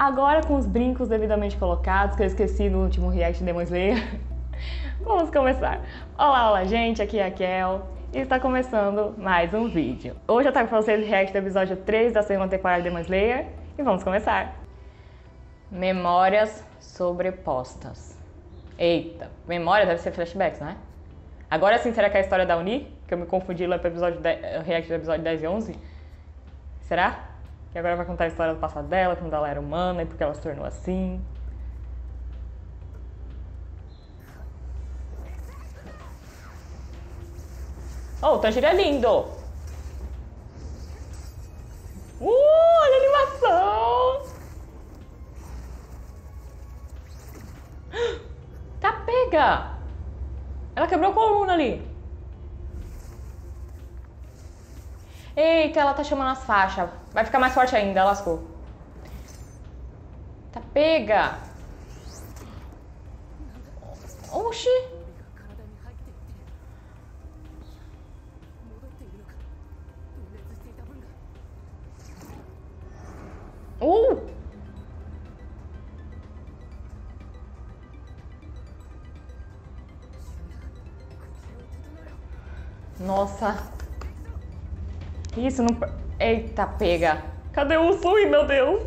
Agora com os brincos devidamente colocados, que eu esqueci no último react de Demon Slayer, vamos começar. Olá, olá gente, aqui é a Kel e está começando mais um vídeo. Hoje eu trago para vocês o react do episódio 3 da segunda temporada de Demon Slayer e vamos começar. Memórias sobrepostas. Eita, memória deve ser flashbacks, né? Agora sim, será que é a história da Uni? Que eu me confundi lá para o episódio 10, react do episódio 10 e 11? Será? Que agora vai contar a história do passado dela, quando ela era humana e porque ela se tornou assim. Oh, o Tanjiro é lindo! Uh, olha a animação! Tá pega! Ela quebrou a coluna ali. Eita, ela tá chamando as faixas. Vai ficar mais forte ainda, lascou. Tá pega. Oxi. Uh! Nossa. Isso não. Eita, pega. Cadê o Sui, meu Deus?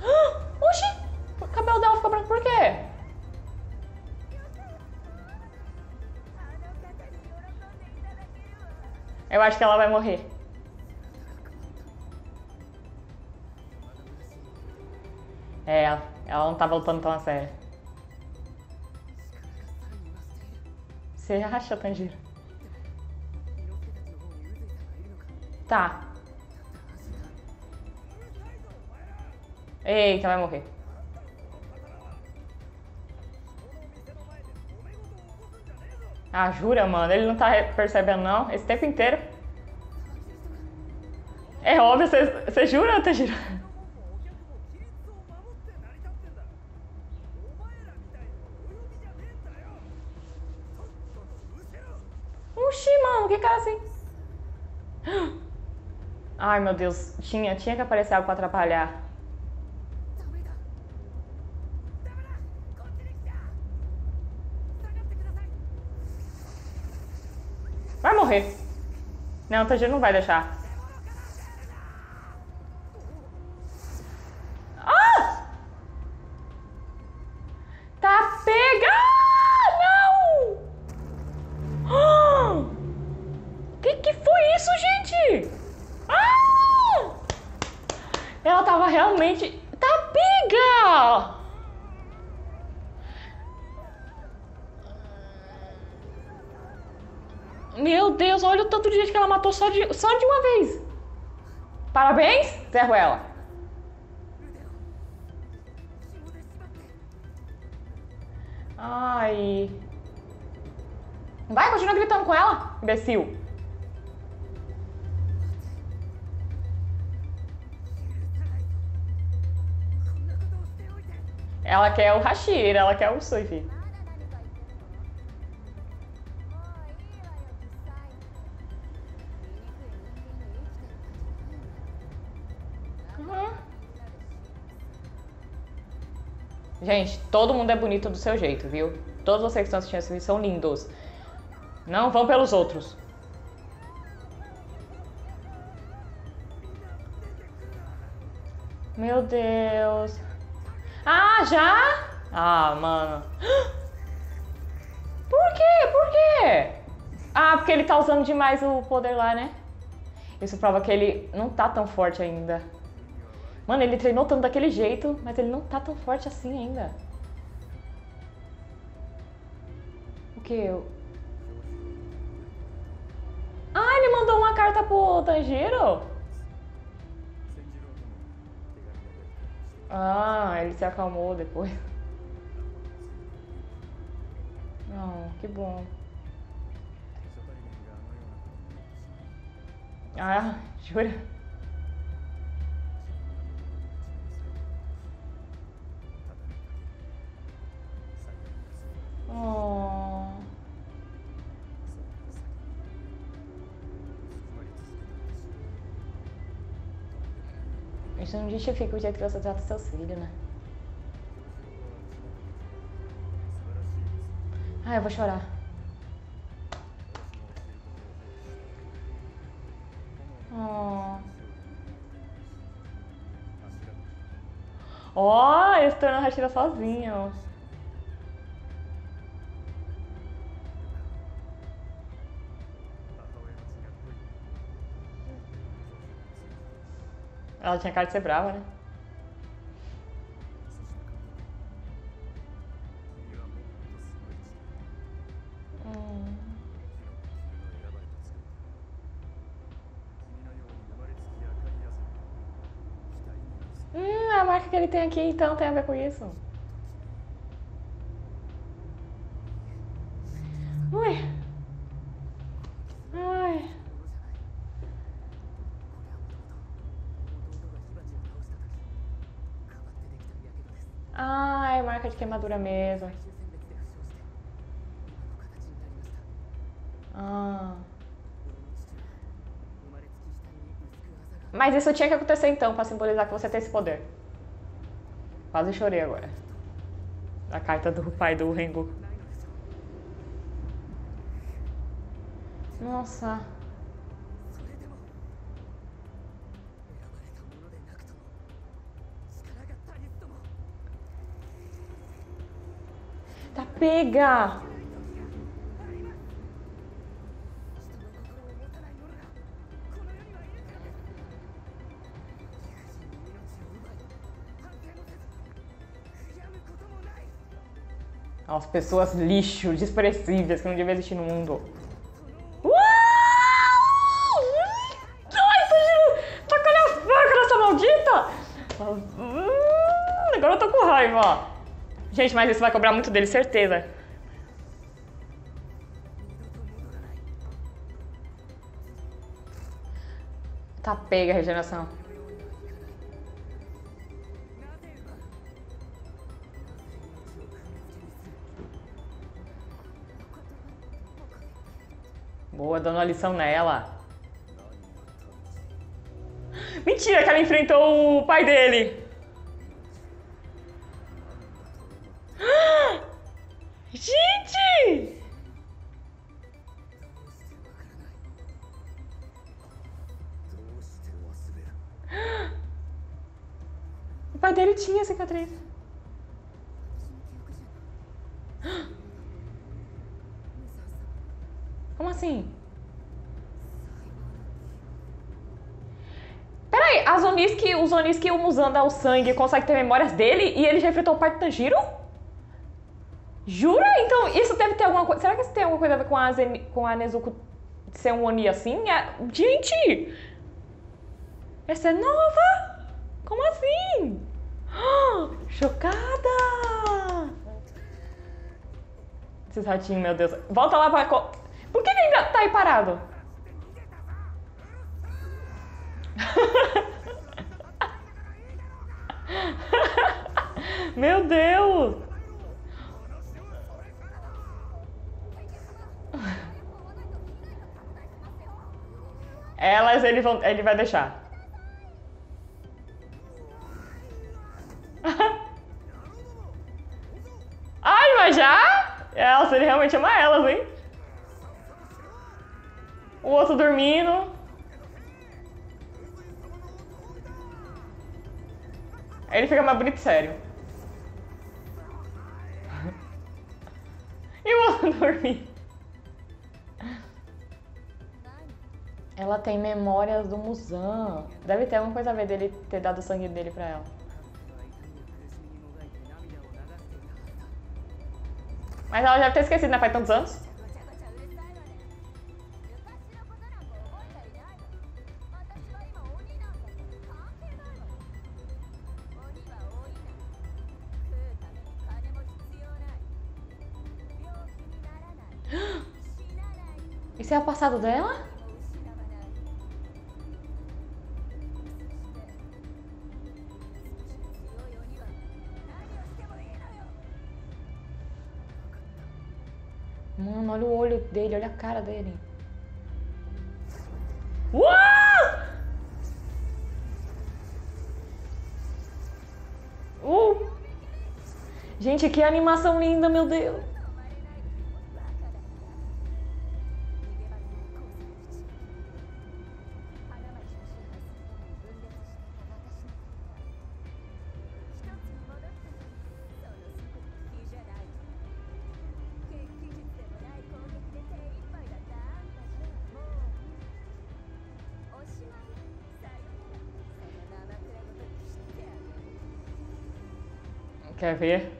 Oxi! O cabelo dela ficou branco por quê? Eu acho que ela vai morrer. É, ela não tava lutando tão a sério. Você acha, Tanjiro? Tá. Eita, vai morrer. Ah, jura, mano? Ele não tá percebendo, não? Esse tempo inteiro. É óbvio, você jura, Tanjiro? Oxi, mano, que cara assim? Ai, meu Deus, tinha, tinha que aparecer algo pra atrapalhar. Vai morrer. Não, o Tanjiro não vai deixar. Meu Deus, olha o tanto de gente que ela matou só de, só de uma vez. Parabéns, Zerro ela. Ai. Vai, continua gritando com ela, imbecil. Ela quer o Hashira, ela quer o Suifi. Gente, todo mundo é bonito do seu jeito, viu? Todos vocês que estão assistindo esse vídeo são lindos. Não vão pelos outros. Meu Deus. Ah, já? Ah, mano. Por quê? Por quê? Ah, porque ele tá usando demais o poder lá, né? Isso prova que ele não tá tão forte ainda. Mano, ele treinou tanto daquele jeito, mas ele não tá tão forte assim ainda. O que? Eu... Ah, ele mandou uma carta pro Tanjiro? Ah, ele se acalmou depois. Não, que bom. Ah, jura? Oh. Isso não justifica o jeito que você trata seus filhos, né? Ah, eu vou chorar. Oh. Ó, oh, ele se tornou Hashira sozinho. Ela tinha cara de ser brava, né? Hum. Hum, a marca que ele tem aqui então tem a ver com isso. Queimadura mesmo. Ah. Mas isso tinha que acontecer então, pra simbolizar que você tem esse poder. Quase chorei agora. A carta do pai do Rengoku. Nossa. Pega! As pessoas lixo, desprezíveis, que não deviam existir no mundo. Uau! Girando! Taca-lhe a faca nessa maldita! Hum, agora eu tô com raiva. Gente, mas isso vai cobrar muito dele, certeza. Tá pega a regeneração. Boa, dando uma lição nela. Mentira que ela enfrentou o pai dele. Tinha cicatriz. Como assim? Peraí, que, os Onis que o Muzan dá o sangue conseguem ter memórias dele e ele já enfrentou o pai do Tanjiro? Jura? Então, isso deve ter alguma coisa. Será que isso tem alguma coisa a ver com a, Zen... com a Nezuko ser um Oni assim? É... Gente! Essa é nova? Como assim? chocada! Esses ratinhos, meu Deus. Volta lá pra. Por que ele ainda tá aí parado? meu Deus! Elas ele, vão, ele vai deixar. Nossa, ele realmente ama elas, hein? O outro dormindo. Ele fica mais bonito sério. E o outro dormindo. Ela tem memórias do Muzan. Deve ter alguma coisa a ver dele ter dado o sangue dele pra ela. Mas ela já deve ter esquecido, né? Faz tantos anos. Isso é o passado dela? cara dele. Uh! Gente, que animação linda, meu Deus! Quer ver?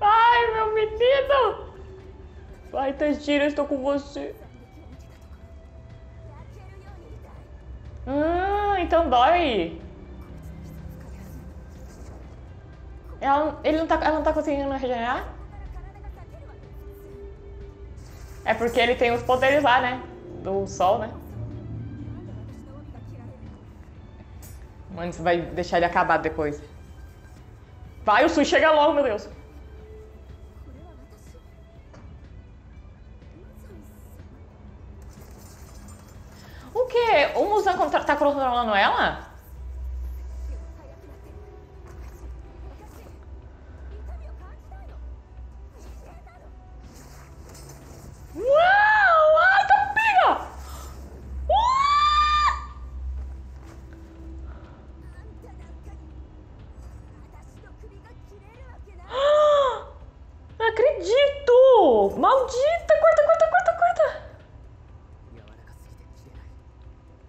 Ai, meu menino! Vai, Tantira, estou com você. Ah, então dói. Ela, ele não tá, ela não tá conseguindo regenerar? É porque ele tem os poderes lá, né? Do sol, né? Mano, você vai deixar ele acabar depois. Vai, o Sui chega logo, meu Deus. O quê? O Musan tá controlando ela?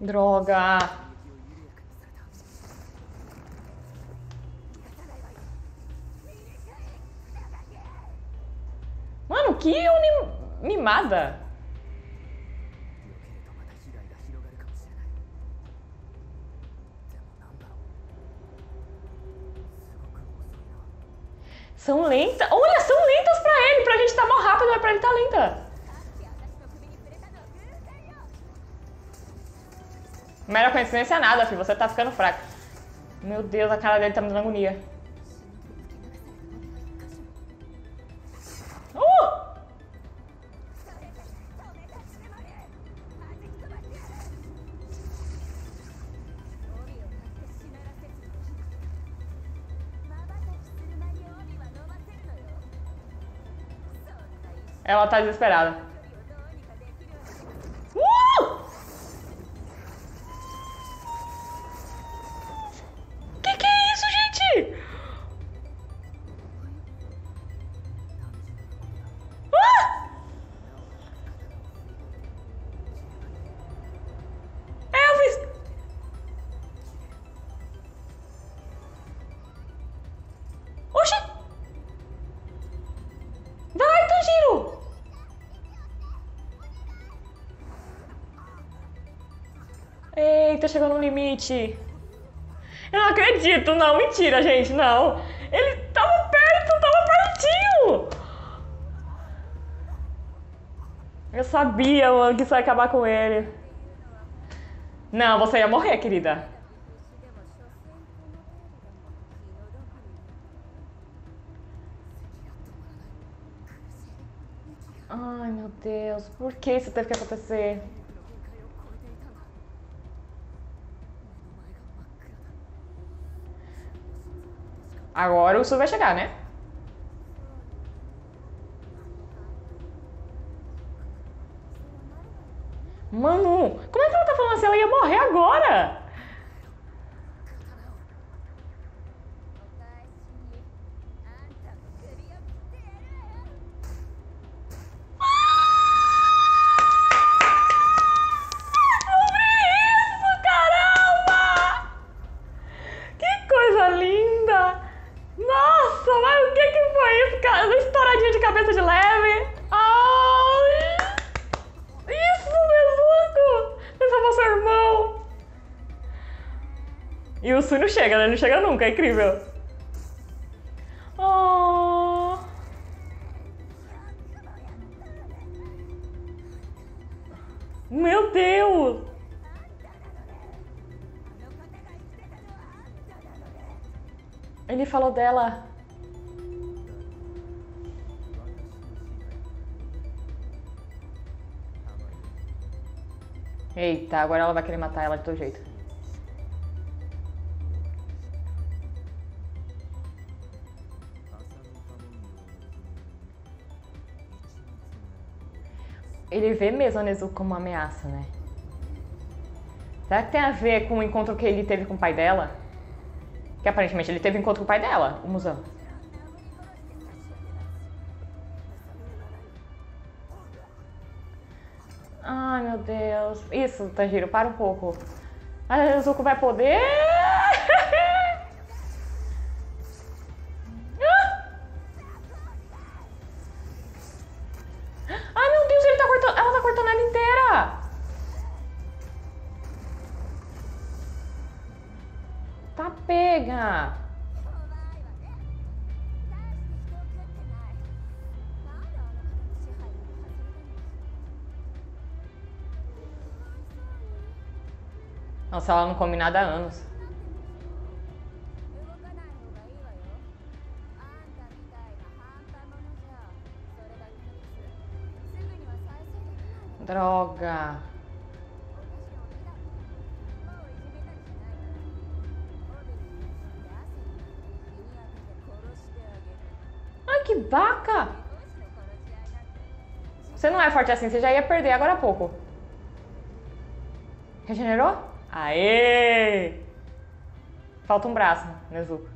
Droga! Mano, que mimada! São lentas. Olha, são lentas pra ele. Pra gente tá mó rápido, mas pra ele tá lenta. Mera coincidência é nada, filho. Você tá ficando fraco. Meu Deus, a cara dele tá me dando agonia. Uh! Ela tá desesperada. Eita, chegou no limite. Eu não acredito, não, mentira, gente, não. Ele tava perto, tava pertinho. Eu sabia, mano, que isso ia acabar com ele. Não, você ia morrer, querida. Ai, meu Deus, por que isso teve que acontecer? Agora o Sul vai chegar, né? E o Sui não chega, né? Não chega nunca, é incrível. Oh. Meu Deus! Ele falou dela. Eita, agora ela vai querer matar ela de todo jeito. Ele vê mesmo a Nezuko como uma ameaça, né? Será que tem a ver com o encontro que ele teve com o pai dela? Que aparentemente ele teve encontro com o pai dela, o Musan. Ai, meu Deus. Isso, Tanjiro, para um pouco. A Nezuko vai poder... す Nossa, ela não come nada há anos. 動 que vaca! Você não é forte assim, você já ia perder agora há pouco. Regenerou? Aê! Falta um braço, Nezuko.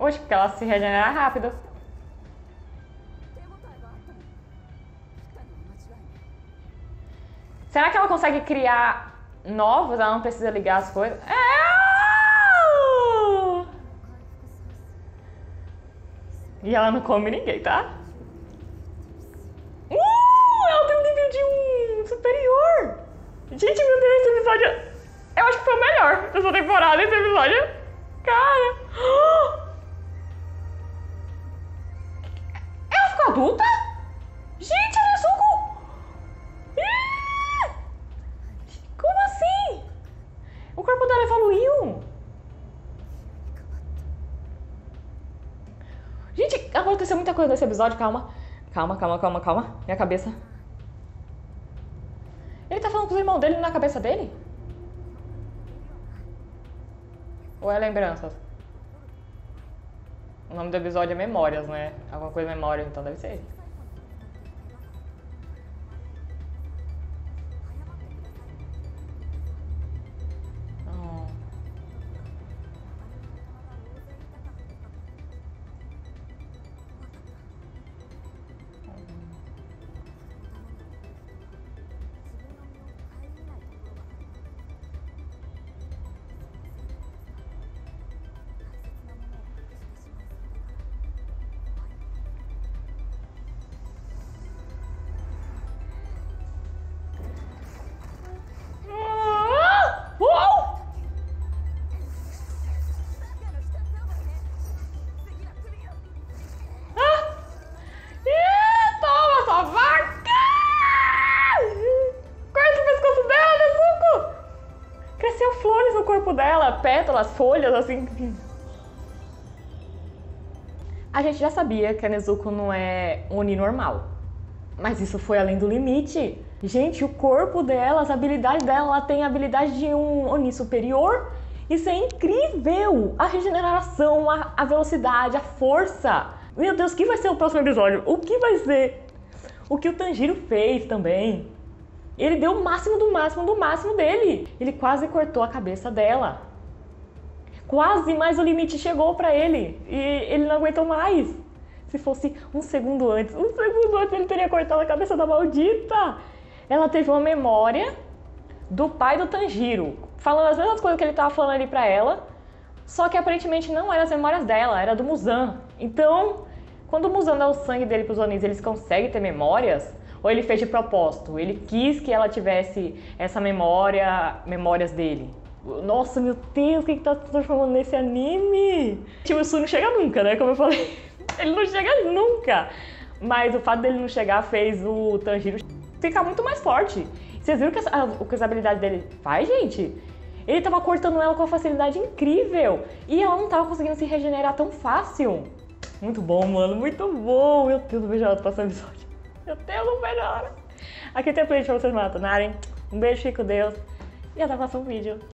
Oxe, porque ela se regenera rápido. Será que ela consegue criar novos? Ela não precisa ligar as coisas? É! E ela não come ninguém, tá? Uh! Ela tem um nível de um superior! Gente, meu Deus, esse episódio. Eu acho que foi o melhor dessa temporada, esse episódio. Coisa nesse episódio, calma. Calma, calma, calma, calma. Minha cabeça. Ele tá falando com os irmãos dele na cabeça dele? Ou é lembranças? O nome do episódio é Memórias, né? Alguma coisa memória, então deve ser. Pétalas, folhas, assim. A gente já sabia que a Nezuko não é Oni normal. Mas isso foi além do limite. Gente, o corpo dela, as habilidades dela, ela tem a habilidade de um Oni superior. Isso é incrível! A regeneração, a, a velocidade, a força. Meu Deus, o que vai ser o próximo episódio? O que vai ser? O que o Tanjiro fez também. Ele deu o máximo do máximo do máximo dele. Ele quase cortou a cabeça dela. Quase, mas o limite chegou pra ele. E ele não aguentou mais. Se fosse um segundo antes, um segundo antes ele teria cortado a cabeça da maldita. Ela teve uma memória do pai do Tanjiro, falando as mesmas coisas que ele tava falando ali pra ela, só que aparentemente não eram as memórias dela, era do Muzan. Então, quando o Muzan dá o sangue dele pros Onis, eles conseguem ter memórias? Ou ele fez de propósito? Ele quis que ela tivesse essa memória, memórias dele? Nossa, meu Deus, o que, que tá transformando nesse anime? Tipo, isso não chega nunca, né? Como eu falei, ele não chega nunca. Mas o fato dele não chegar fez o Tanjiro ficar muito mais forte. Vocês viram que a- o que as habilidades dele faz, gente? Ele tava cortando ela com uma facilidade incrível. E ela não tava conseguindo se regenerar tão fácil. Muito bom, mano. Muito bom. Meu Deus, não vejo a hora do próximo episódio. Meu Deus, não vejo hora. Aqui tem a playlist pra vocês maratonarem. Um beijo, fique com Deus. E até o próximo vídeo.